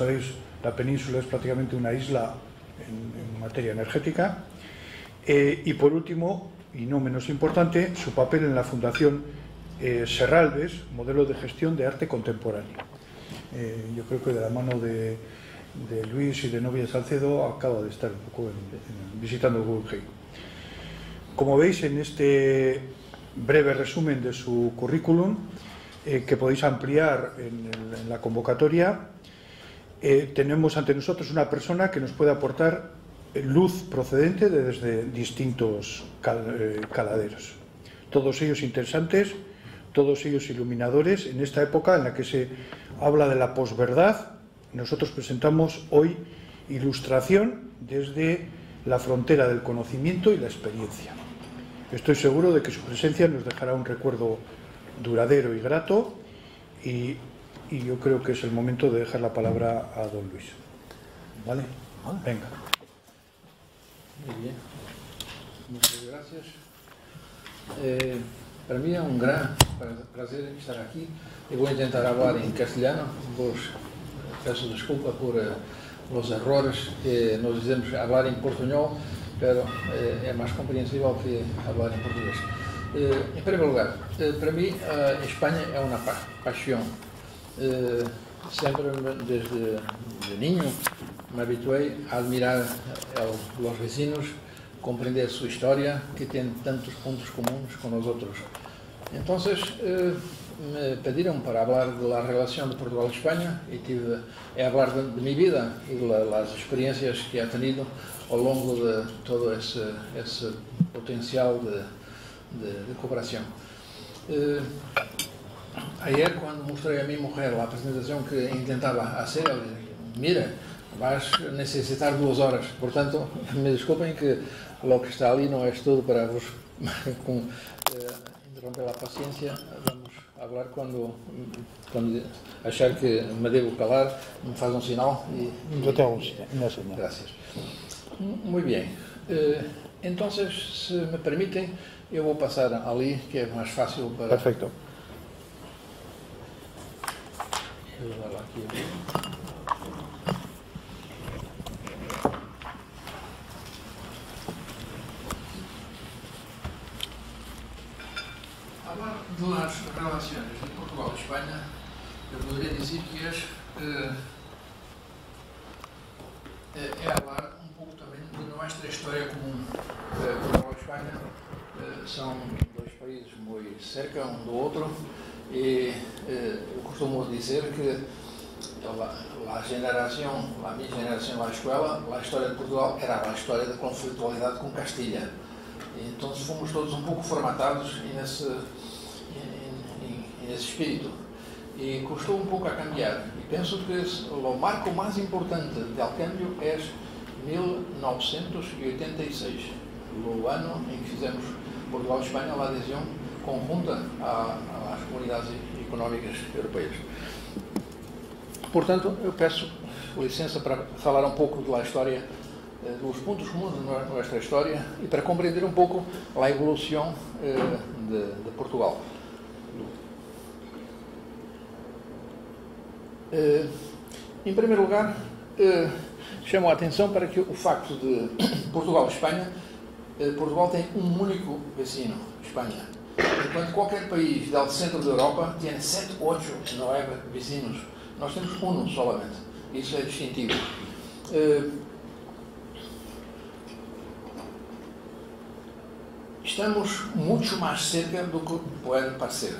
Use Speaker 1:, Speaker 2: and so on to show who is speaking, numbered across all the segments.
Speaker 1: sabéis, la península es prácticamente una isla en, en materia energética. Eh, y por último, y no menos importante, su papel en la Fundación eh, Serralves, modelo de gestión de arte contemporáneo. Eh, yo creo que de la mano de, de, Luis y de Novia Salcedo acaba de estar un poco en, en, visitando Google Como veis en este breve resumen de su currículum, eh, que podéis ampliar en, el, en la convocatoria, eh, tenemos ante nosotros una persona que nos puede aportar luz procedente de desde distintos cal, eh, caladeros. Todos ellos interesantes, todos ellos iluminadores en esta época en la que se habla de la posverdad. Nosotros presentamos hoy ilustración desde la frontera del conocimiento y la experiencia. Estoy seguro de que su presencia nos dejará un recuerdo duradero y grato y, y yo creo que es el momento de dejar la palabra a don Luis. ¿Vale? Venga.
Speaker 2: Muy bien. Muchas gracias. Eh, para mí es un gran prazer estar aquí. Eu vou tentar falar em castelhano. Vos peço desculpa por uh, os errores que nós dizemos falar em portunhol, pero uh, é mais compreensível que falar em português. Uh, em primeiro lugar, para mim, a Espanha é uma pa paixão. Sempre desde de niño me habitué a admirar a los vecinos, comprender su historia, que tiene tantos puntos comunes con nosotros. Entonces, eh, me pidieron para hablar de la relación de Portugal-España y tive a hablar de, de mi vida la, las experiencias que he tenido ao longo de todo esse, esse potencial de, de, de cooperação. Eh, ayer, quando mostrei a minha mulher a apresentação que intentava fazer, ela disse, mira, vais necessitar duas horas. Portanto, me desculpem que o que está ali não é tudo para vos com, eh, interromper a paciência. Vamos falar quando, quando achar que me devo calar, me faz um sinal e...
Speaker 1: Tenho um sinal.
Speaker 2: Graças. Muito bem. Eh, então, se me permitem, eu vou passar ali, que é mais fácil para...
Speaker 1: Perfeito.
Speaker 2: Eu aqui. de las relaciones de Portugal y España, yo podría decir que es, eh, é falar um pouco também de nossa história comum. Eh, Portugal e Espanha eh, são dois países muito cerca um do outro e eh, eu costumo dizer que a, a geração, a minha geração na escola, a história de Portugal era a história da conflitualidade com Castilha. E, então fomos todos um pouco formatados nesse nesse espírito. E custou um pouco a cambiar. E penso que o marco mais importante del cambio é 1986, o ano em que fizemos Portugal e Espanha a adesão conjunta às comunidades económicas europeias. Portanto, eu peço licença para falar um pouco da história, eh, dos pontos comuns da nossa história e para compreender um pouco a evolução eh, de, de Portugal. Eh, em primeiro lugar, chamo a atenção para que o facto de Portugal e Espanha, Portugal tem um único vecino, Espanha. Enquanto qualquer país do centro da Europa tem 7, 8, 9 vecinos. Nós temos um solamente. Isso é distintivo. Estamos muito mais cerca do que pode parecer.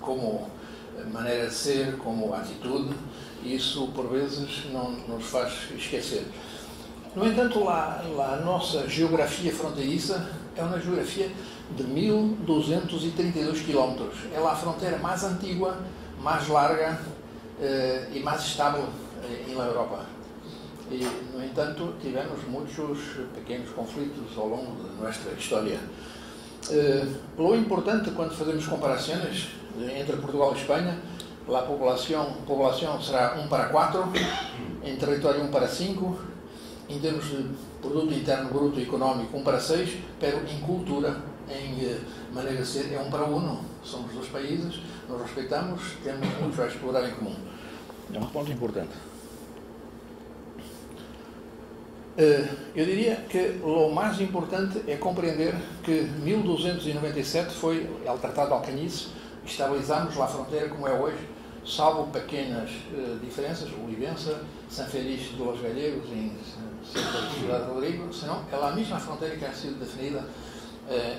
Speaker 2: Como maneira de ser, como atitude, isso por vezes não nos faz esquecer. No entanto, lá, lá a nossa geografia fronteiriça é uma geografia de 1232 quilómetros. É lá a fronteira mais antiga, mais larga eh, e mais estável eh, na Europa. E, no entanto, tivemos muitos pequenos conflitos ao longo da nossa história. Eh, o importante quando fazemos comparações entre Portugal e Espanha, a população, população será 1 para 4, em território 1 para 5, em termos de produto interno bruto económico 1 para 6, pero em cultura, em eh, maneira de ser, é 1 para 1. Somos dois países, nos respeitamos, temos muito a explorar em comum. É um ponto importante. Eh, eu diria que o mais importante é compreender que 1297 foi o Tratado de Alcanice, estabilizamos a fronteira como é hoje, salvo pequenas uh, diferenças, Olivença, São Feliz de los Gallegos, em de Cidade Rodrigo, senão é a mesma fronteira que ha sido definida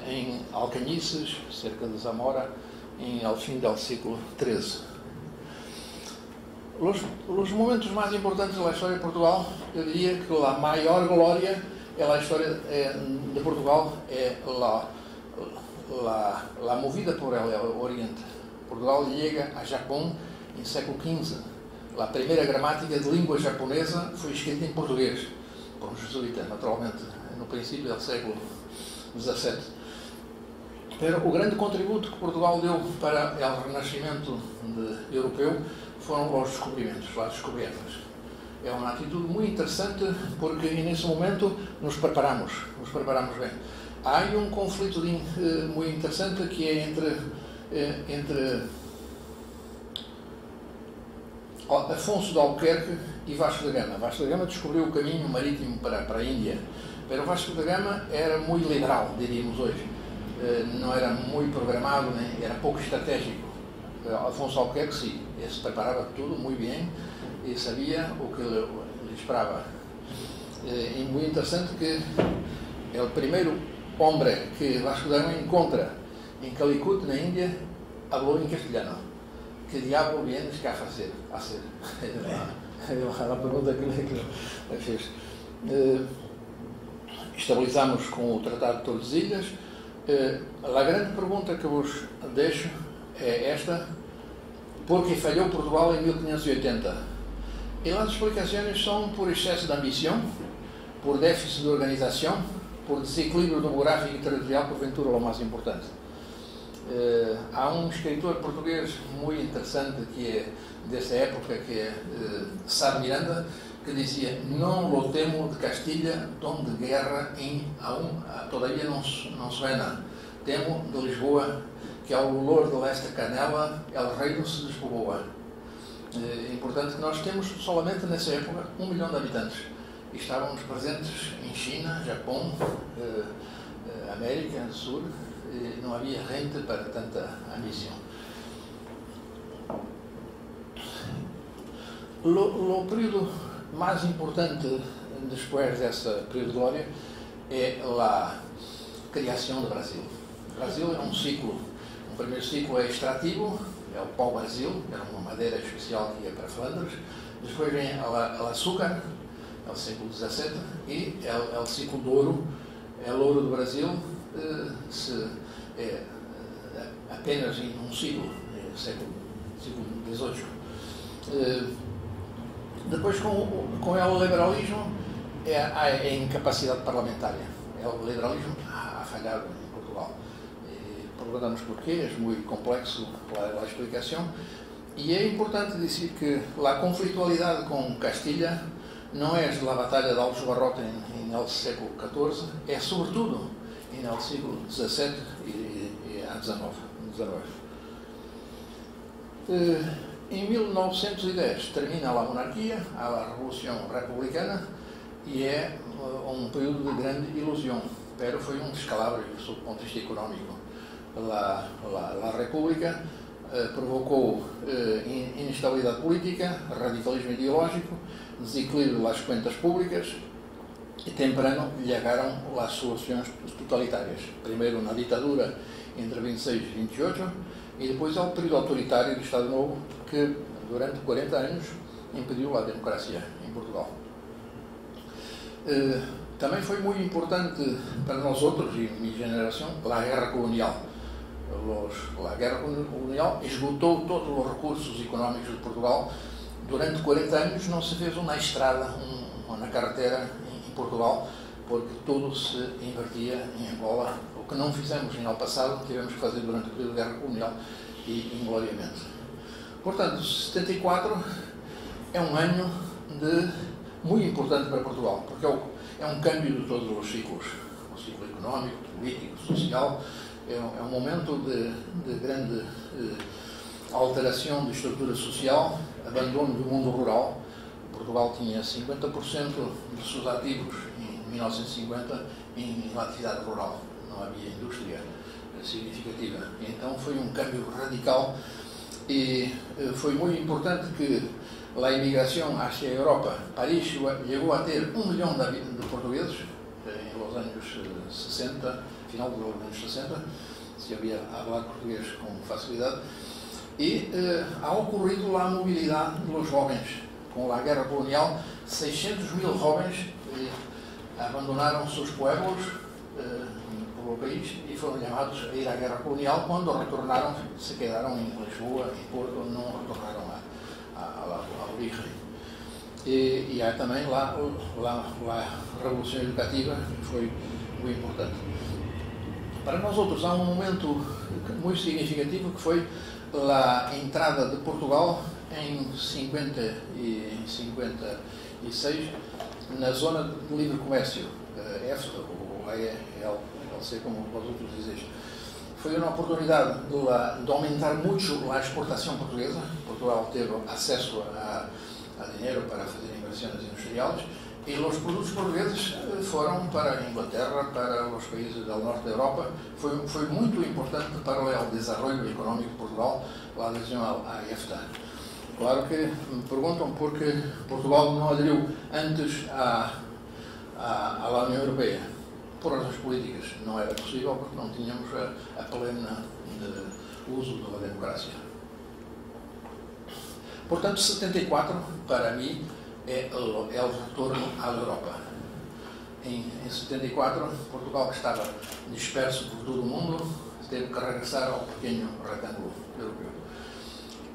Speaker 2: em Alcanices, cerca de Zamora, em, ao fim do século XIII. Os, os momentos mais importantes da história de Portugal, eu diria que a maior glória é a história de Portugal, é a, movida por o Oriente. Portugal chega a Japão em século XV. A primeira gramática de língua japonesa foi escrita em português, por um jesuíta, naturalmente, no princípio do século XVII. Pero o grande contributo que Portugal deu para o renascimento de, europeu foram os descobrimentos, as descobertas. É uma atitude muito interessante porque nesse momento nos preparamos, nos preparamos bem. Há um conflito de, uh, muito interessante que é entre, uh, entre Afonso de Albuquerque e Vasco da Gama. Vasco da Gama descobriu o caminho marítimo para, para a Índia, mas Vasco da Gama era muito liberal, diríamos hoje. Uh, não era muito programado, né? era pouco estratégico. Afonso Albuquerque, sim se preparava tudo muito bem e sabia o que lhe esperava. E muito interessante que é o primeiro homem que Vasco da Gama encontra em Calicut, na Índia, falou em castelhano. Que diabo vienes cá fazer? A ser. a pergunta que ele fez. Estabilizamos com o Tratado de Tordesilhas. A grande pergunta que vos deixo é esta porque falhou Portugal em 1580. E as explicações são por excesso de ambição, por déficit de organização, por desequilíbrio demográfico e territorial, porventura o mais importante. Uh, há um escritor português muito interessante que é dessa época, que é uh, Sá Miranda, que dizia: lo temo de Castilha, donde guerra em aún todavia não, não suena. Temo de Lisboa, que ao olor de leste canela, o reino se despovoa. É importante que nós temos solamente nessa época um milhão de habitantes. E estávamos presentes em China, Japão, eh, eh, América do Sul, e não havia gente para tanta ambição. O período mais importante depois dessa glória é a criação do Brasil. O Brasil é um ciclo o primeiro ciclo é extrativo, é o pau-brasil, era uma madeira especial que ia para Flandres. Depois vem o açúcar, é o século XVII, e é, é o ciclo do ouro, é o ouro do Brasil, eh, se, é, é, apenas em um ciclo, é, século, século XVIII. Depois, com, com o liberalismo, é a, a incapacidade parlamentária. É o liberalismo a, falhar perguntamos porquê, é muito complexo a, a explicação. E é importante dizer que a conflitualidade com Castilha não é a batalha de Alves Barrota em, em el século XIV, é sobretudo em el século XVII e, e a XIX. Eh, em 1910 termina a monarquia, a Revolução Republicana, e é uh, um período de grande ilusão, pero foi um descalabro sob o ponto de vista económico la República, eh, provocou eh, instabilidade política, radicalismo ideológico, desequilíbrio das contas públicas e temprano llegaram as soluções totalitárias. Primeiro na ditadura entre 26 e 28 e depois ao período autoritário do Estado Novo que durante 40 anos impediu a democracia em Portugal. Eh, também foi muito importante para nós outros e minha geração a guerra colonial a Guerra Colonial esgotou todos os recursos económicos de Portugal. Durante 40 anos não se fez uma estrada, um, uma carretera em, em Portugal, porque tudo se invertia em Angola. Que não fizemos em ano passado, tivemos que fazer durante o período da Guerra Colonial e ingloriamente. Portanto, 74 é um ano de, muito importante para Portugal, porque é, o, é um câmbio de todos os ciclos, o ciclo económico, político, social, é é um momento de, de grande eh, alteração de estrutura social, abandono do mundo rural. Portugal tinha 50% dos seus ativos em 1950 em atividade rural, não havia indústria significativa. Então foi um câmbio radical e eh, foi muito importante que a imigração hacia a Europa, Paris chegou a ter um milhão de portugueses em los anos 60, final dos anos 60, se havia falar português com facilidade, e eh, ha ocorrido a mobilidade dos jovens. Com a guerra colonial, 600 mil jovens eh, abandonaram seus pueblos eh, pelo país e foram chamados a ir à guerra colonial. Quando retornaram, se quedaram em Lisboa e Porto, não retornaram à origem. E, e há também lá, lá, a Revolução Educativa, que foi muito importante. Para nós outros, há um momento muito significativo que foi a entrada de Portugal em 50 e 56 na zona de livre comércio, EFTA, ou AELC, como os outros dizem. Foi uma oportunidade de, de, aumentar muito a exportação portuguesa. Portugal teve acesso a, a dinheiro para fazer inversões industriais e os produtos portugueses eh, foram para a Inglaterra, para os países do norte da Europa. Foi, foi muito importante para o desenvolvimento econômico de Portugal, a adesão à EFTA. Claro que me perguntam por que Portugal não aderiu antes à, à, à União Europeia. Por razões políticas não era possível porque não tínhamos a, a plena de uso da democracia. Portanto, 74, para mim, é, é o retorno à Europa. Em, em 74, Portugal, que estava disperso por todo o mundo, teve que regressar ao pequeno retângulo europeu.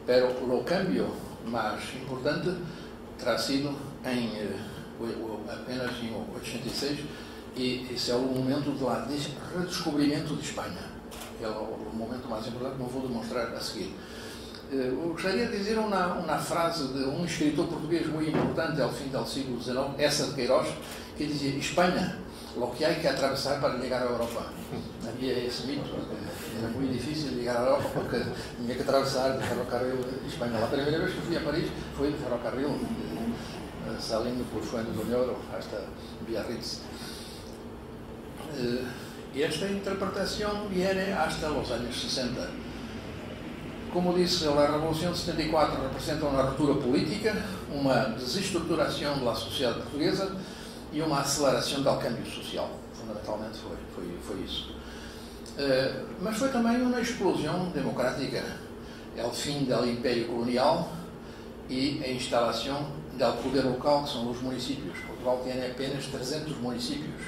Speaker 2: Pero o câmbio mais importante terá sido em eh, apenas em 86 e esse é o momento do redescobrimento de Espanha. É o momento mais importante que eu vou demonstrar a seguir. Eh, eu gostaria de dizer uma, uma frase de um escritor português muito importante ao fim do século XIX, essa de Queiroz, que dizia: Espanha, lo que há que atravessar para chegar à Europa. Havia esse mito, era muito difícil chegar à Europa porque tinha que atravessar de ferrocarril espanhol. A primeira vez que fui a Paris foi de ferrocarril, eh, salindo por Fuente do Nhoro hasta Biarritz. Eh, esta interpretação viene hasta os anos 60 como disse, a Revolução de 74 representa uma ruptura política, uma desestruturação da sociedade portuguesa e uma aceleração do câmbio social. Fundamentalmente foi, isso. Uh, mas foi também uma explosão democrática. É o fim do Império Colonial e a instalação do poder local, que são os municípios. Portugal tem apenas 300 municípios,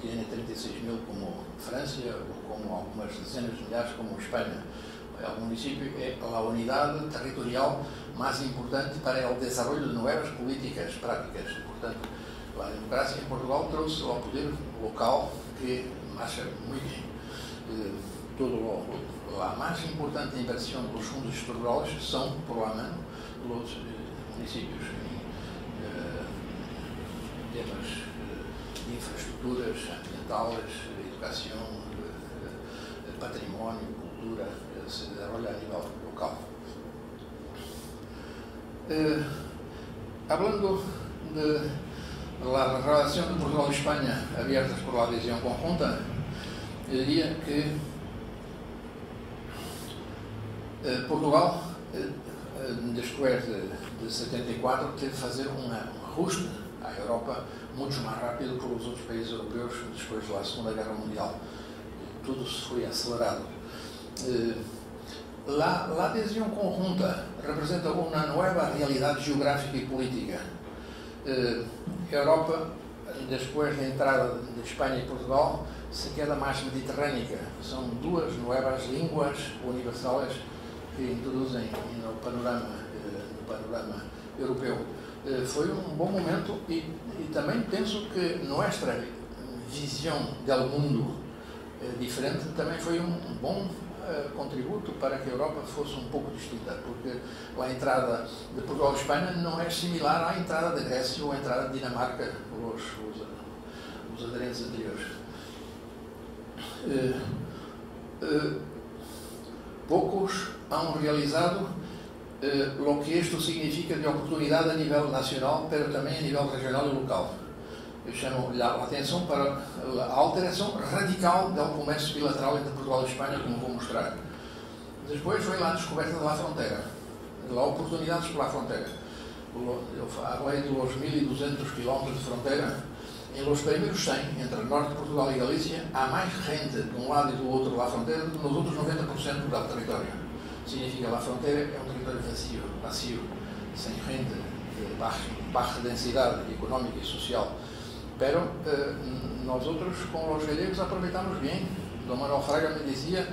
Speaker 2: tem 36 mil como França ou como algumas dezenas de milhares como Espanha o município é a unidade territorial mais importante para o desenvolvimento de novas políticas práticas. Portanto, a democracia em Portugal trouxe ao poder local que marcha muito bem. Eh, todo a mais importante inversão dos fundos estruturais são, provavelmente, os eh, municípios em eh, temas de infraestruturas ambientais, educação, património, cultura, se desarrolla a nivel local. Eh, hablando de la de Portugal y España abiertas por la adhesión conjunta, diría que eh, Portugal, eh, después de, de 74, teve que fazer um ajuste à Europa muito mais rápido que os outros países europeus depois da Segunda Guerra Mundial. Tudo se foi acelerado. La, la adesão conjunta representa uma nova realidade geográfica e política. Eh, Europa, depois da entrada de Espanha e Portugal, se queda mais mediterrânica. São duas novas línguas universais que introduzem no panorama, eh, no panorama europeu. Eh, foi um bom momento e, e também penso que nossa visão do mundo eh, diferente também foi um bom eh, contributo para que a Europa fosse um pouco distinta, porque a entrada de Portugal e Espanha não é similar à entrada da Grécia ou à entrada de Dinamarca, os, os, os aderentes anteriores. Uh, uh, poucos hão realizado eh, lo que isto significa de oportunidade a nível nacional, mas também a nível regional e local. Eu chamo a atenção para a alteração radical do comércio bilateral entre Portugal e Espanha, como vou mostrar. Depois foi lá a descoberta da fronteira, lá oportunidades pela fronteira. Falei dos 1.200 quilómetros de fronteira. Em los primeiros 100, entre Norte de Portugal e Galícia, há mais gente de um lado e do outro da fronteira do que nos outros 90% do território. Significa que a fronteira é um território vazio, vazio sem gente, de baixa, baixa densidade económica e social. Pero eh, nós outros, com os galegos, aproveitamos bem. Dom Manuel Fraga me dizia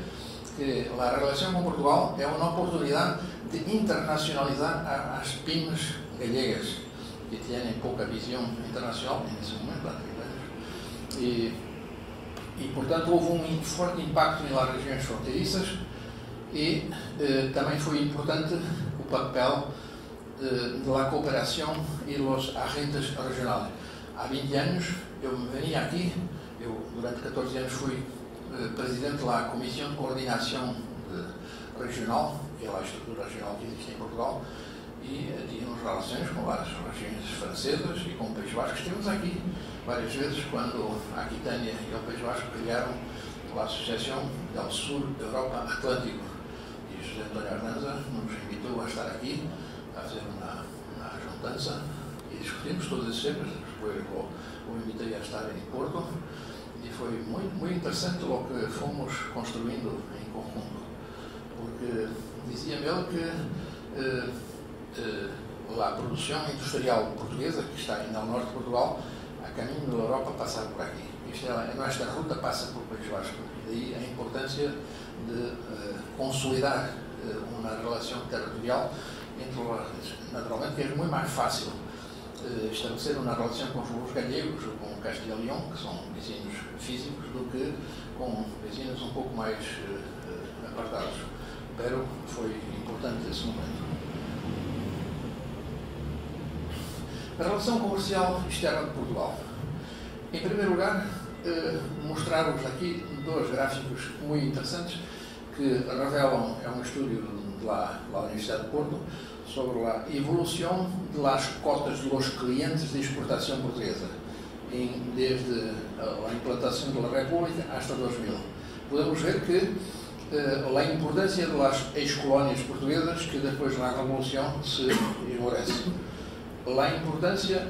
Speaker 2: que a relação com Portugal é uma oportunidade de internacionalizar as pymes gallegas, que têm pouca visão internacional nesse momento, e, e portanto houve um forte impacto nas regiões fronteiriças e eh, também foi importante o papel eh, da cooperação e dos agentes regionais. Há 20 anos eu venia aqui, eu durante 14 anos fui eh, presidente da Comissão de Coordenação Regional, que é a estrutura regional que existe em Portugal, e tínhamos relações com várias regiões francesas e com o País Vasco. Estivemos aqui várias vezes quando a Aquitânia e o País Vasco criaram a Associação do Sul da Europa Atlântico. E José António Ardanza nos invitou a estar aqui a fazer uma, uma juntança e discutimos todos esses temas. Depois o, o invitei a estar em Porto e foi muito, muito interessante o que fomos construindo em conjunto. Porque dizia-me ele que eh, eh, a produção industrial portuguesa, que está ainda ao norte de Portugal, a caminho da Europa, passar por aqui. Isto é, esta ruta passa por País Vasco. E daí a importância de uh, consolidar uh, uma relação territorial entre os Naturalmente que é muito mais fácil uh, estabelecer uma relação com os gallegos e León, que são vizinhos físicos, do que com vizinhos um pouco mais apartados. Pero foi importante esse momento. A relação comercial externa de Portugal. Em primeiro lugar, eh, mostrar-vos aqui dois gráficos muito interessantes que revelam, é um estudo lá, lá da Universidade de Porto, sobre a evolução das cotas dos clientes de exportação portuguesa, em, desde a implantação da República até 2000. Podemos ver que eh, a importância das ex-colónias portuguesas que depois na Revolução se esmorece a importância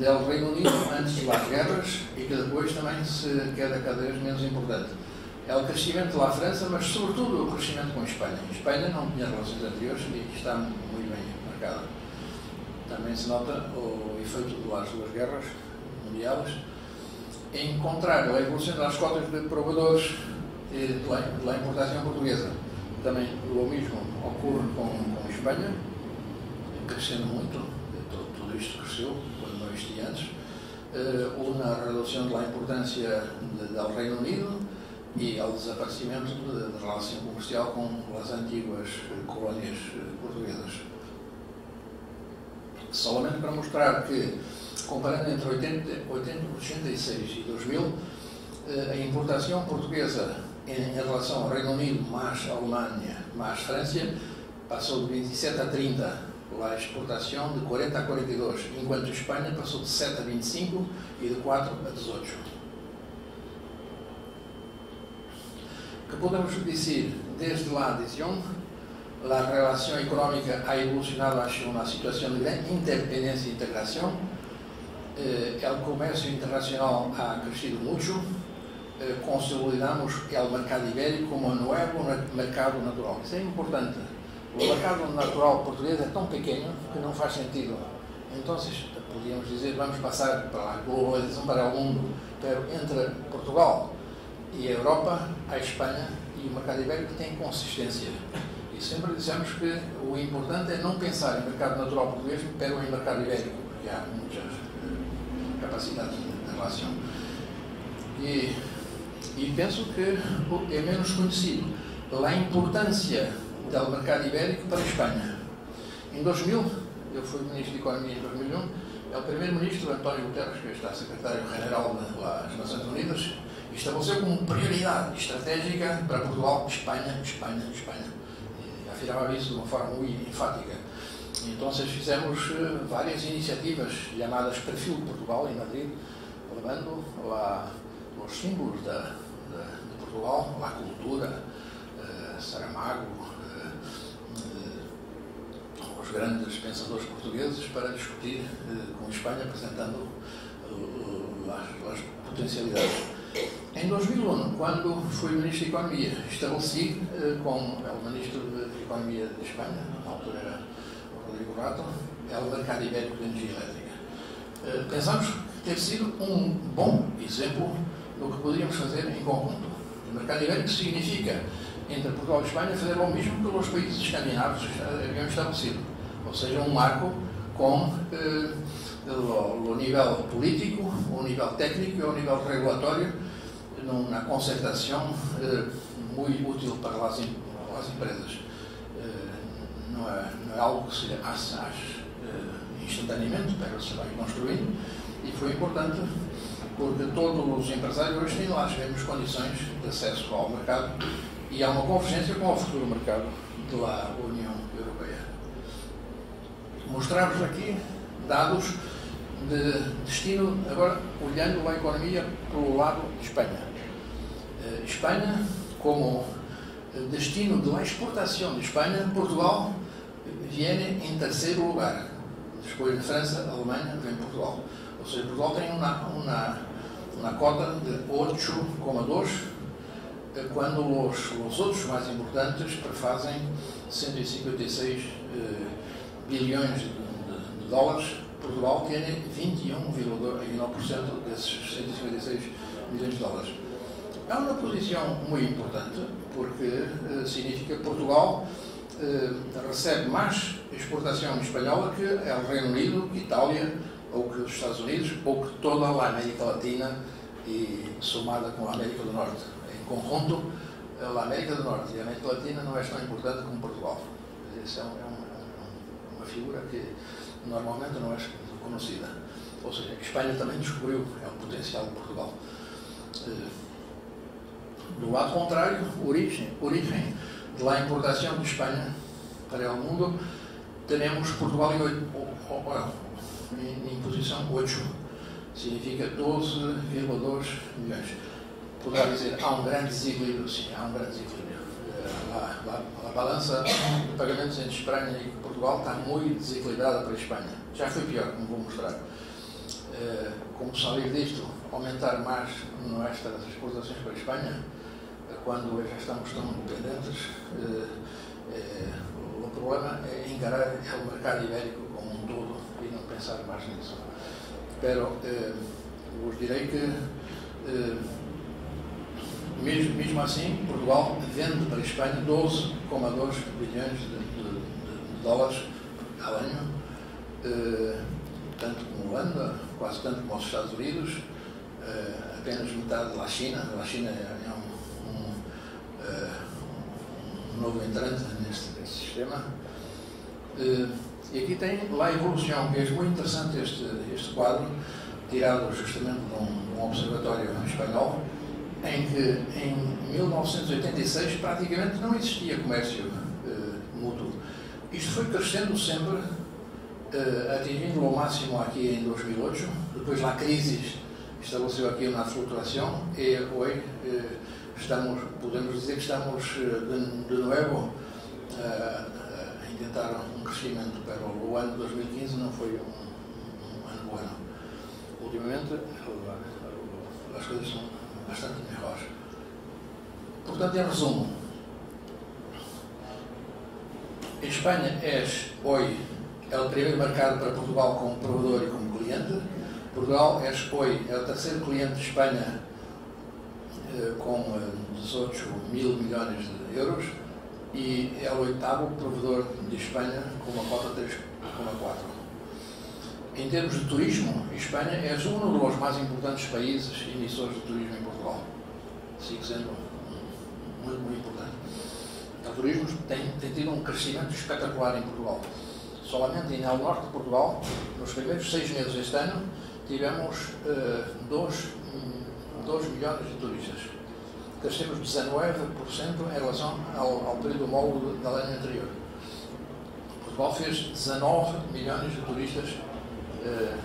Speaker 2: do Reino Unido antes das guerras e que depois também se queda cada vez menos importante. É o crescimento da França, mas sobretudo o crescimento com a Espanha. A Espanha não tinha relações anteriores e está muito bem marcada. Também se nota o efeito das duas guerras mundiais. Em contrário, a evolução das cotas de provedores da importação portuguesa. Também o mesmo ocorre com, com a Espanha, crescendo muito isto cresceu, quando não existia antes, uh, na redução da importância do Reino Unido e ao desaparecimento da relação comercial com as antigas colónias portuguesas. Solamente para mostrar que, comparando entre 80, 80, 86 e 2000, eh, a importação portuguesa em relação ao Reino Unido, mais Alemanha, mais França, passou de 27 a 30 a exportação de 40 a 42, enquanto a Espanha passou de 7 a 25 e de 4 a 18. Que podemos dizer, desde lá, diziam, a relação económica ha evolucionado hacia uma situação de interdependência e integração. Eh, comércio internacional ha crescido muito. Eh, consolidamos o mercado ibérico como novo mercado natural. Isso é importante o mercado natural português é tão pequeno que não faz sentido. Então, podíamos dizer, vamos passar para a globalização para o mundo, pero entre Portugal e a Europa, a Espanha e o mercado ibérico tem consistência. E sempre dissemos que o importante é não pensar em mercado natural português, pero em mercado ibérico, porque há muitas capacidades de relação. E, e penso que é menos conhecido a importância do mercado ibérico para a Espanha. Em 2000, eu fui ministro de Economia em 2001, é o primeiro-ministro António Guterres, que está secretário-geral das Nações Unidas, estabeleceu como prioridade estratégica para Portugal, Espanha, Espanha, Espanha. afirmava isso de uma forma muito enfática. Então fizemos várias iniciativas chamadas Perfil Portugal em Madrid, levando lá os símbolos da, da, de Portugal, a cultura, Saramago, os grandes pensadores portugueses para discutir com a Espanha, apresentando as, as potencialidades. Em 2001, quando fui Ministro de Economia, estabeleci com o Ministro de Economia de Espanha, na altura era o Rodrigo Rato, o mercado ibérico de energia elétrica. Pensamos ter sido um bom exemplo do que poderíamos fazer em conjunto. O mercado ibérico significa entre Portugal e Espanha fazer o mesmo que os países escandinavos haviam estabelecido, ou seja, um marco com eh, o, nível político, o nível técnico e o nível regulatório numa concertação eh, muito útil para as, as empresas. Eh, não, é, não, é, algo que se hace eh, instantaneamente, mas se vai construindo e foi importante porque todos os empresários hoje têm lá as mesmas condições de acesso ao mercado e há uma convergência com o futuro mercado da União Europeia. Mostramos aqui dados de destino, agora olhando a economia pelo lado de Espanha. Eh, Espanha, como destino da exportação de Espanha, Portugal viene em terceiro lugar. Depois de França, Alemanha, vem Portugal. Ou seja, Portugal tem uma, uma, uma cota de 8,2 quando os, os outros mais importantes prefazem 156 eh, bilhões de, de, de, dólares, Portugal tem 21,9% desses 156 bilhões de dólares. É uma posição muito importante porque eh, significa que Portugal eh, recebe mais exportação espanhola que é o Reino Unido, Itália ou que os Estados Unidos ou que toda a América Latina e somada com a América do Norte conjunto, a América do Norte e a América Latina não é tão importante como Portugal. Essa é, é, um, uma figura que normalmente não é conhecida. Ou seja, Espanha também descobriu é um potencial de Portugal. Do lado contrário, origem, origem da importação de Espanha para o mundo, temos Portugal em, em, em posição 8, significa 12,2 milhões poderá dizer há um grande desequilíbrio, sim, há um grande desequilíbrio. A, a, a, balança de pagamentos entre Espanha e Portugal está muito desequilibrada para a Espanha. Já foi pior, como vou mostrar. Eh, como sair disto, aumentar mais nuestras exportações para a Espanha, quando já estamos tão dependentes, eh, o problema é encarar o mercado ibérico como um todo e não pensar mais nisso. Pero, eh, vos direi que mesmo, mesmo assim, Portugal vende para a Espanha 12,2 bilhões de, de, de, dólares ao ano, eh, tanto como Holanda, quase tanto como os Estados Unidos, eh, apenas metade da China. A China é, é um, um, eh, um, novo entrante neste, sistema. Eh, e aqui tem lá a evolução, que é muito interessante este, este quadro, tirado justamente de um, de um observatório espanhol em que em 1986 praticamente não existia comércio uh, mútuo. Isto foi crescendo sempre, uh, atingindo o máximo aqui em 2008, depois a crise estabeleceu aqui uma flutuação e hoje uh, estamos, podemos dizer que estamos de, de novo a tentar um crescimento, mas o ano 2015 não foi um, um ano bom. Ultimamente as coisas são bastante melhor. Portanto, em resumo, Espanha é hoje é o primeiro mercado para Portugal como provedor e como cliente. Portugal é hoje é o terceiro cliente de Espanha eh, com 18 eh, mil milhões de euros e é o oitavo provedor de Espanha com uma cota 3,4. Em termos de turismo, Espanha é um dos mais importantes países emissores de turismo em Portugal. Sigo sendo muito, muito importante. O turismo tem, tem tido um crescimento espetacular em Portugal. Solamente no norte de Portugal, nos primeiros seis meses deste ano, tivemos 2 uh, milhões de turistas. crescemos 19% em relação ao, ao período homólogo do ano anterior. Portugal fez 19 milhões de turistas uh,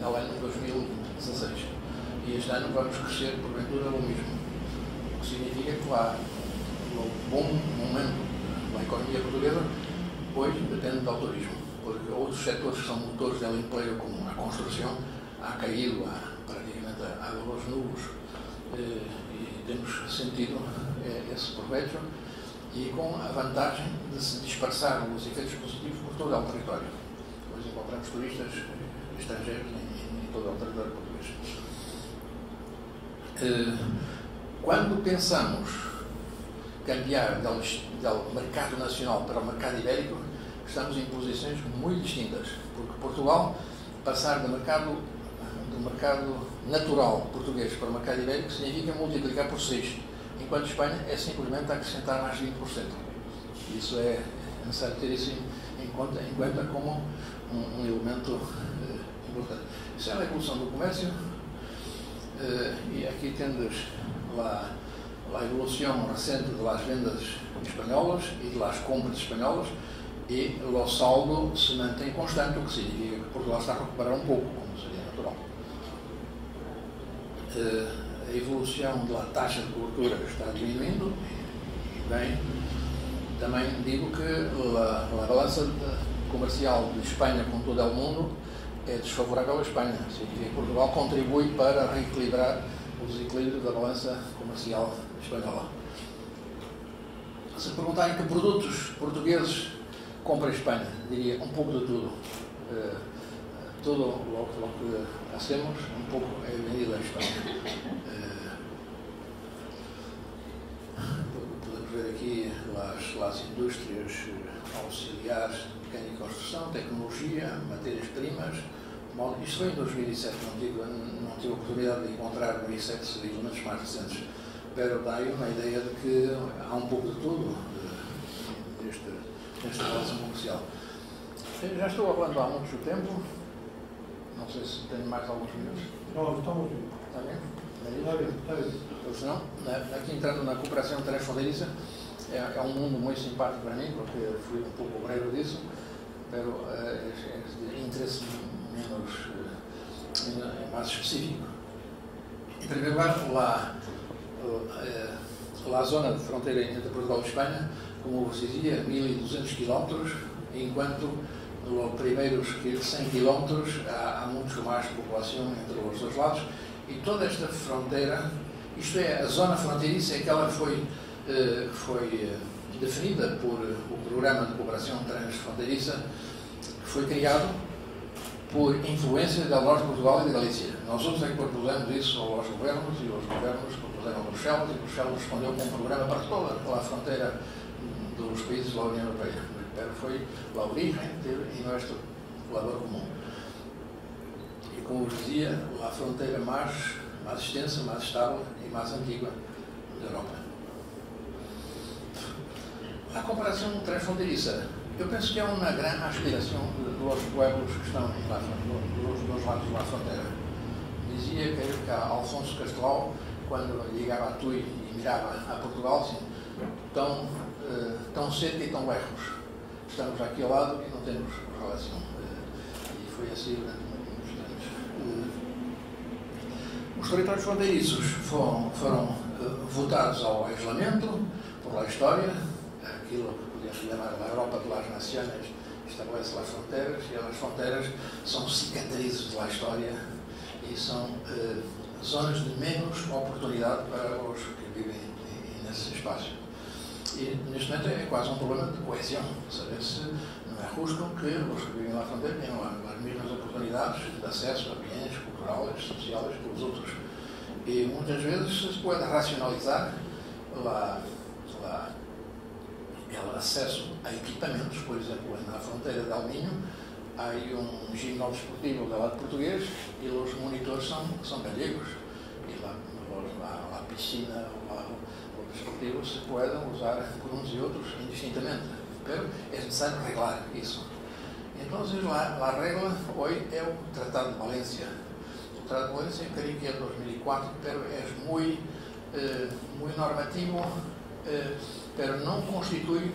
Speaker 2: no ano 2016. E este ano vamos crescer, porventura, o mesmo. O que significa que lá, o bom momento da economia portuguesa, hoje depende do turismo, porque outros setores que são motores de emprego, como a construção, ha caído a, praticamente a valores nulos eh, e temos sentido eh, esse proveito e com a vantagem de se dispersar os efeitos positivos por todo o território. Pois encontramos turistas estrangeiros em, em todo o território português. Eh, quando pensamos cambiar do mercado nacional para o mercado ibérico, estamos em posições muito distintas, porque Portugal passar do mercado do mercado natural português para o mercado ibérico significa multiplicar por 6, enquanto Espanha é simplesmente acrescentar mais 20%. Isso é necessário ter isso em, conta, em conta como um, um elemento uh, importante. Isso é a evolução do comércio uh, e aqui temos lá a evolução recente das vendas espanholas e das compras espanholas e o saldo se mantém constante, o que significa que Portugal está a recuperar um pouco, como seria natural. Eh, a evolução da taxa de cobertura está diminuindo, bem, também digo que a, balança comercial de Espanha com todo o mundo é desfavorável à Espanha. Significa que Portugal contribui para reequilibrar o desequilíbrio da balança comercial espanhola. Se perguntarem que produtos portugueses compra a Espanha, diria um pouco de tudo. Uh, tudo o que hacemos, é vendido à Espanha. Uh, podemos ver aqui as, as indústrias auxiliares de mecânica e construção, tecnologia, matérias-primas. Isto foi em 2007, não tive, não tive a oportunidade de encontrar 2007 elementos mais recentes, mas dá aí uma ideia de que há um pouco de tudo nesta relação comercial. Já estou falando há muito tempo, não sei se tenho mais alguns minutos.
Speaker 1: Não, estamos bem.
Speaker 2: Está bem?
Speaker 1: Está bem, está bem.
Speaker 2: Pois não, aqui entrando na cooperação transfronteiriça, é, é, um mundo muito simpático para mim, porque fui um pouco obreiro disso, mas é, é de interesse menos, é mais específico. Em primeiro lugar, lá, lá a zona de fronteira entre Portugal e Espanha como vos dizia, 1.200 quilómetros, enquanto nos primeiros 100 quilómetros há, há muito mais população entre os dois lados e toda esta fronteira, isto é, a zona fronteiriça é que ela foi, eh, foi eh, definida por o Programa de Cooperação Transfronteiriça, que foi criado por influência da Norte de Portugal e da Galícia. Nós outros é que propusemos isso aos governos e os governos propuseram a Bruxelas e Bruxelas respondeu com um programa para toda a fronteira dos países da União Europeia. Pero foi a origem de nosso labor comum. E como dizia, a fronteira mais, mais extensa, mais estável e mais antiga da Europa. A comparação transfronteiriça, eu penso que é uma grande aspiração dos pueblos que estão lá, dos dois lados da fronteira. Dizia que Alfonso Castelau, quando ligava a Tui e mirava a Portugal, assim, tão uh, tão cerca e tão lejos. Estamos aqui ao lado e não temos relação. Uh, e foi assim durante muitos anos. Uh, os territórios fronteiriços foram, foram votados ao isolamento, por la história, aquilo que podíamos chamar a Europa de las Naciones, estabelece as fronteiras, e as fronteiras são cicatrizes da história e são zonas de menos oportunidade para os que vivem nesse espaço. E neste momento é quase um problema de coesão, saber se não é justo que os que vivem lá fronteira tenham as mesmas oportunidades de acesso a bens culturais, sociais que os outros. E muitas vezes se pode racionalizar lá, lá, acesso a equipamentos, por exemplo, na fronteira de Alminho, há um ginásio esportivo do lado português e os monitores são, são gallegos. E lá, lá, lá a piscina, lá desportivos se podem usar por uns e outros indistintamente, pero é necessário arreglar isso. Então, la regla hoje é o Tratado de Valência. O Tratado de Valência, creio que é de 2004, pero é muito muito normativo, mas não constitui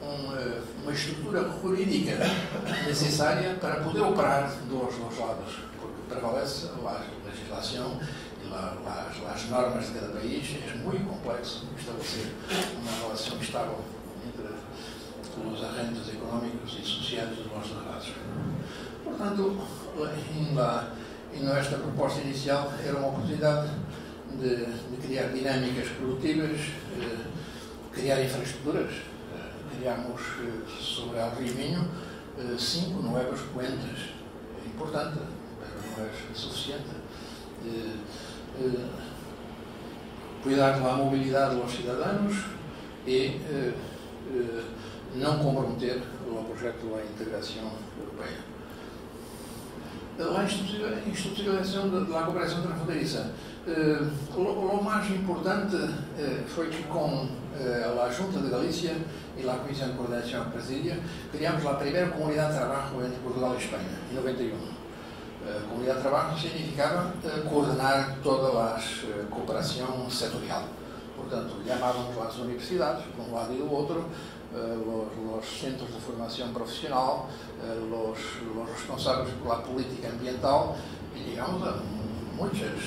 Speaker 2: uma, uma estrutura jurídica necessária para poder operar dos dois lados, porque prevalece a legislação as normas de cada país. É muito complexo estabelecer uma relação estável entre os agentes económicos e sociais dos nossos lados. Portanto, ainda, em nossa proposta inicial era uma oportunidade de, de criar dinâmicas produtivas, eh, criar infraestruturas criamos eh, sobre El Rio Minho eh, cinco novas cuentas. É importante, mas não é suficiente. Eh, cuidar da mobilidade dos cidadãos e não comprometer o projeto da integração europeia. A institucionalização da cooperação transfronteiriça. O mais importante foi que com a Junta de Galícia e la Comisión de Coordinación Presidía, criamos la primera comunidad de trabajo entre Portugal y España, en 91. Uh, comunidade de trabalho significava uh, coordenar toda a uh, cooperação setorial. Portanto, chamávamos as universidades, de um lado e do outro, os, os, centros de formação profissional, os, os, responsáveis pela política ambiental e digamos a muitas,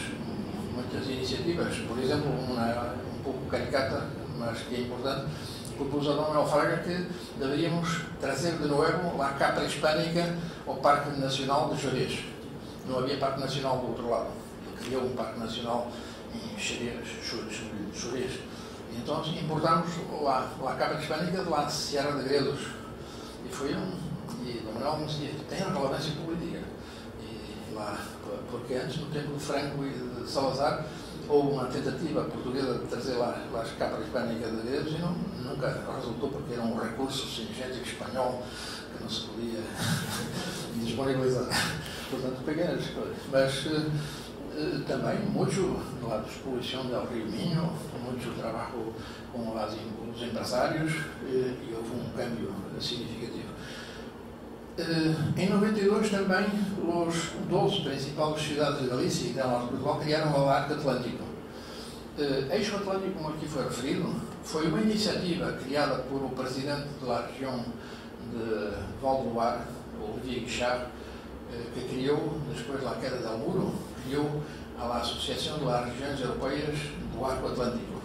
Speaker 2: muitas iniciativas. Por exemplo, uma um pouco caricata, mas que é importante, propôs ao Dom Fraga que deveríamos trazer de novo a capa hispânica ao Parque Nacional de Jerez. Não havia Parque Nacional do outro lado. Ele criou um Parque Nacional em Jerez. Então importámos a, a capa hispânica de lá Sierra de Gredos. E foi um. E Dom Manuel nos dizia: tem relevância política. E lá, porque antes, no tempo de Franco e de Salazar, houve uma tentativa portuguesa de trazer lá, lá as capas hispânicas de Gredos e não, nunca resultou porque era um recurso singético espanhol que não se podia disponibilizar. Portanto, pequenas coisas. Mas uh, também muito lá da exposição do Rio muito trabalho com os empresários uh, e houve um câmbio significativo. Em 92 também os 12 principais cidades de Galícia e de Portugal criaram o Arco Atlântico. Uh, Eixo Atlântico, como aqui foi referido, foi uma iniciativa criada por o presidente da região de Valdoar, Olivier Guichard, eh, que criou, depois da queda do muro, criou a Associação das Regiões Europeias do Arco Atlântico.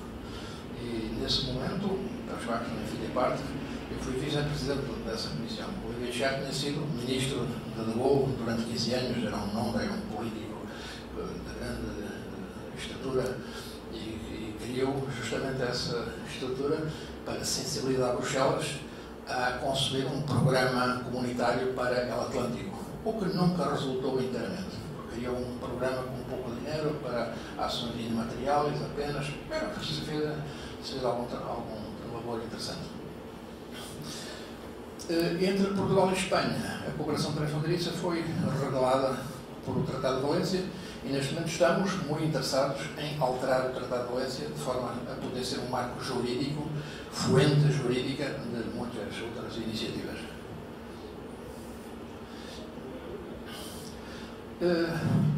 Speaker 2: E nesse momento, os que não fiz parte, eu fui vice-presidente dessa comissão. O Olivier Guichard tinha sido ministro de De Gaulle durante 15 anos, era um nome, era um político eh, de grande estatura criou justamente essa estrutura para sensibilizar Bruxelas a conceber um programa comunitário para o Atlântico, o que nunca resultou inteiramente. Criou um programa com pouco dinheiro para ações imateriais apenas, mas se fez, se fez algum, algum interessante. Eh, entre Portugal e Espanha, a cooperação transfronteiriça foi revelada por o Tratado de Valência e neste momento estamos muito interessados em alterar o Tratado de Valência de forma a poder ser um marco jurídico, fluente jurídica de muitas outras iniciativas. Uh,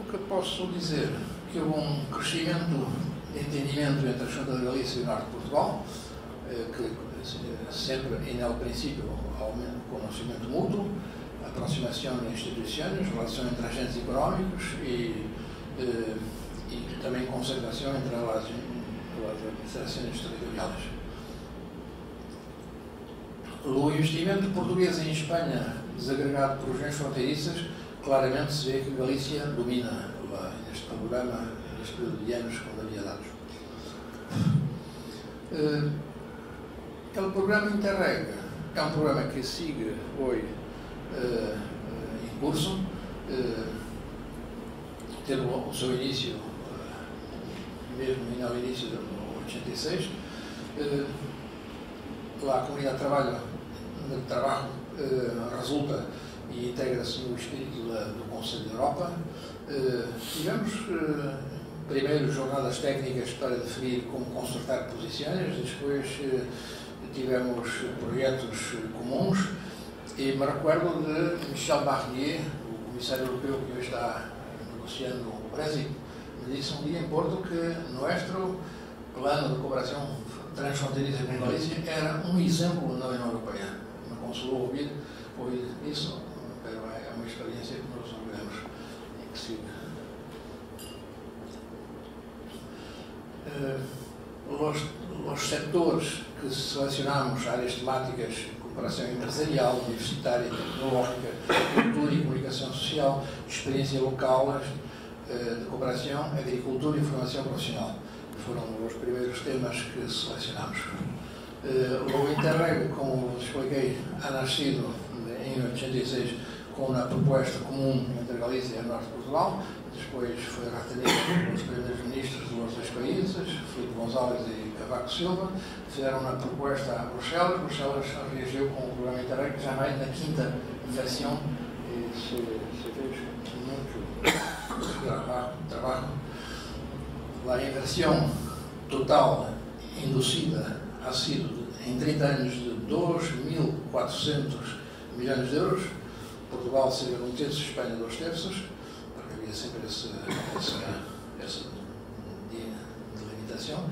Speaker 2: o que posso dizer? Que houve um crescimento de entendimento entre a Junta de Galícia e o Norte de Portugal, uh, que sempre, e no princípio, aumenta o conhecimento mútuo, aproximação de instituições, relação entre agentes económicos e, eh, e também conservação entre as, as administrações territoriais. O investimento português em Espanha, desagregado por regiões fronteiriças, claramente se vê que Galícia domina neste programa, neste período de anos, quando havia dados. Uh, o programa Interreg é um programa que sigue hoje uh, em curso. Uh, teve o seu início, mesmo no início de 86. Uh, lá a comunidade de trabalho, de trabalho resulta e integra-se no espírito do Conselho da Europa. tivemos primeiro jornadas técnicas para definir como consertar posições, depois tivemos projetos comuns e me recordo de Michel Barnier, o comissário europeu que hoje está negociando o Brexit, me disse um dia em Porto que nosso plano de cooperação transfronteiriça com Galícia era um exemplo na União Europeia. Ouvir, ouvir isso, mas é uma experiência que nós orgulhamos e que siga. Uh, os, os setores que selecionamos, áreas temáticas, cooperação empresarial, universitária, tecnológica, cultura e comunicação social, experiência local, uh, de cooperação, agricultura e formação profissional foram os primeiros temas que selecionamos. Uh, o Interreg, como expliquei, ha nascido em 86 com uma proposta comum entre Galícia e Norte de Portugal, depois foi retenida pelos primeiros ministros dos dois países, Filipe González e Cavaco Silva, fizeram uma proposta a Bruxelas, Bruxelas reagiu com o programa Interreg, já vai na quinta versão, e se, se fez muito trabalho, trabalho. A inversão total induzida ha sido, em 30 anos, de 2.400 milhões de euros. Portugal seria um terço, Espanha dois terços, porque havia sempre essa, essa, essa delimitação.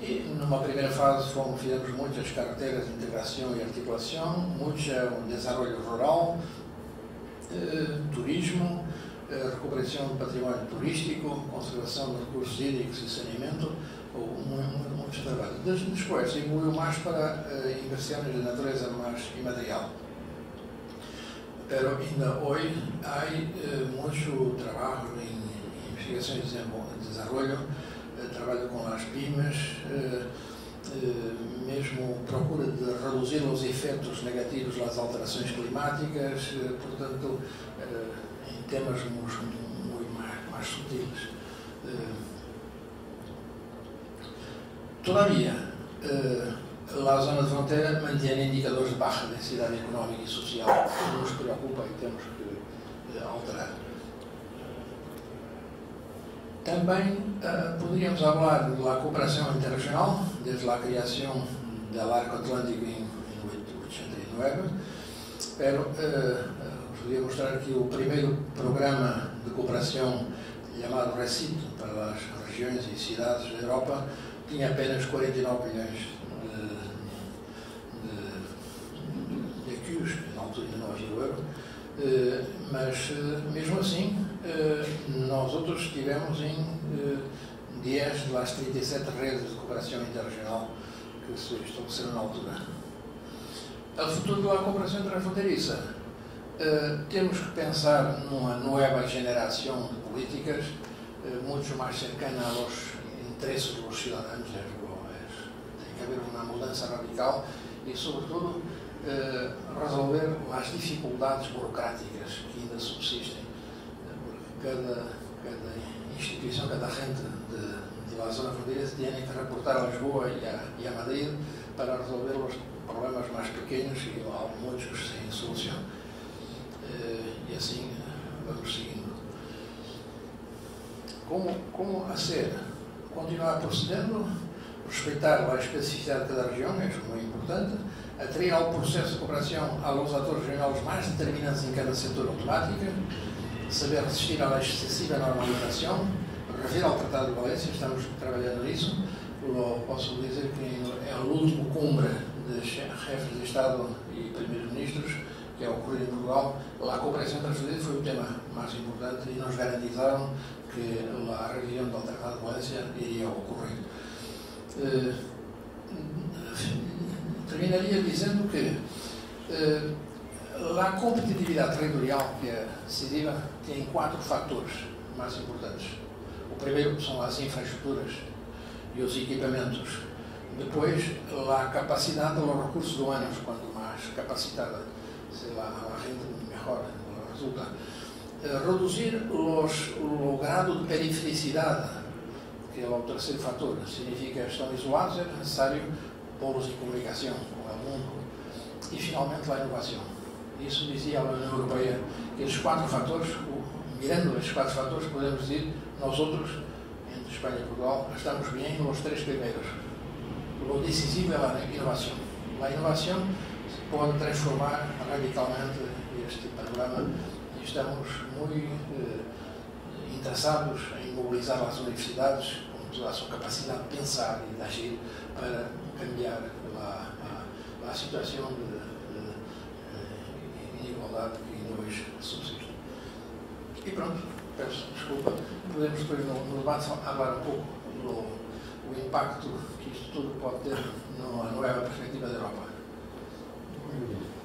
Speaker 2: E numa primeira fase fomos, fizemos muitas carteiras de integração e articulação, muito desenvolvimento rural, eh, turismo, eh, recuperação do património turístico, conservação de recursos hídricos e saneamento, trabalhos. Depois evoluiu mais para uh, inversões de natureza mais imaterial. Pero ainda hoje há uh, muito trabalho em, investigação e desenvolvimento, uh, trabalho com as PIMES, uh, mesmo procura de reduzir os efeitos negativos das alterações climáticas, portanto, em temas muito mais, mais sutis. Todavia, a zona de fronteira mantém indicadores de baixa densidade económica e social que nos preocupa e temos que alterar. Também uh, poderíamos falar da cooperação internacional, desde a criação do Arco Atlântico em, em 89, pero uh, podia mostrar aqui o primeiro programa de cooperação chamado RECIT para as regiões e cidades da Europa, tinha apenas 49 milhões de, de, de na altura ainda não havia o euro, eh, mas eh, mesmo assim eh, nós outros tivemos em 10 das 37 redes de cooperação interregional que se estabeleceram na altura. O futuro da cooperação transfronteiriça. Temos que pensar numa nova geração de políticas muito mais cercana aos interesses dos cidadãos é, tem que haver uma mudança radical e, sobretudo, eh, resolver as dificuldades burocráticas que ainda subsistem, porque cada, cada instituição, cada gente de, de zona fronteiriça tem que reportar a Lisboa e a, e a Madrid para resolver os problemas mais pequenos e há muitos sem solução. Eh, e assim vamos seguindo. Como, como a ser continuar procedendo, respeitar a especificidade de cada região, é muito importante, atrair ao processo de cooperação aos atores regionais mais determinantes em cada setor automático, saber resistir à excessiva normalização, rever ao Tratado de Valência, estamos trabalhando nisso. Posso dizer que é o último cumbre de chefes de Estado e primeiros-ministros que é ocorrido em Portugal, a cooperação transfronteiriça foi o tema mais importante e nos garantizaram que a revisão do Tratado de Valência iria ocorrer. Eh, terminaria dizendo que eh, a competitividade territorial que é decisiva tem quatro fatores mais importantes. O primeiro são as infraestruturas e os equipamentos. Depois, a capacidade dos recursos humanos, quanto mais capacitada, sei lá, a renda melhor resulta eh, reduzir os, o grado de perifericidade, que é o terceiro fator, significa estão isolados, é necessário polos de comunicação com o mundo. E, finalmente, a inovação. Isso dizia a União Europeia, que esses quatro fatores, mirando esses quatro fatores, podemos dizer, nós outros, entre Espanha e Portugal, estamos bem nos três primeiros. O decisivo é a inovação. A inovação pode transformar radicalmente este panorama estamos muito eh, interessados em mobilizar as universidades com toda a sua capacidade de pensar e de agir para cambiar a, a, a situação de, de, de inigualdade que hoje subsiste. E pronto, peço desculpa. Podemos depois no, no debate falar um pouco do impacto que isto tudo pode ter numa nova perspectiva da Europa.
Speaker 3: Thank you.